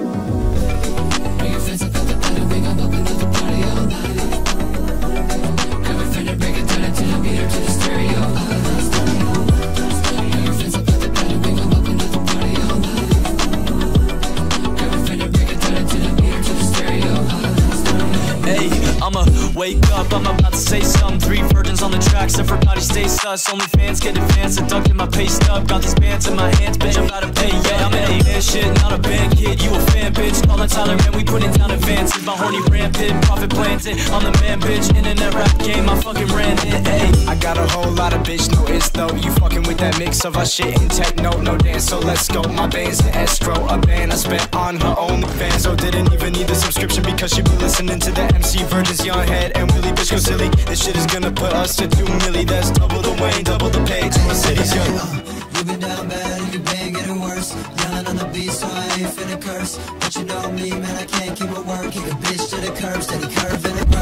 thank you Wake up, I'm about to say something. Three virgins on the tracks, everybody stay sus. Only fans get advanced, ducking my pay stub. Got these bands in my hands, bitch. I'm about to pay, yeah. I'm in a shit, not a band kid. You a fan, bitch. Calling Tyler, man, we putting down advances. My horny rampant, profit planted. I'm the man, bitch. Internet rap game, I fucking ran it, ayy. I got a whole lot of bitch, no it's though. You fucking with that mix of our shit and techno, no dance, so let's go. My band's an escrow, a band I spent on her only fans. Oh, didn't even need the subscription because she be listening to the MC Virgins Young Head and Willie bitch go silly. This shit is gonna put us to two milli. That's double the way, double the page. My city's young. You've been down bad and your been getting worse. Yelling on the beat, so I ain't finna curse. But you know me, man, I can't keep a word. Kick a bitch to the curb, steady curve it burn.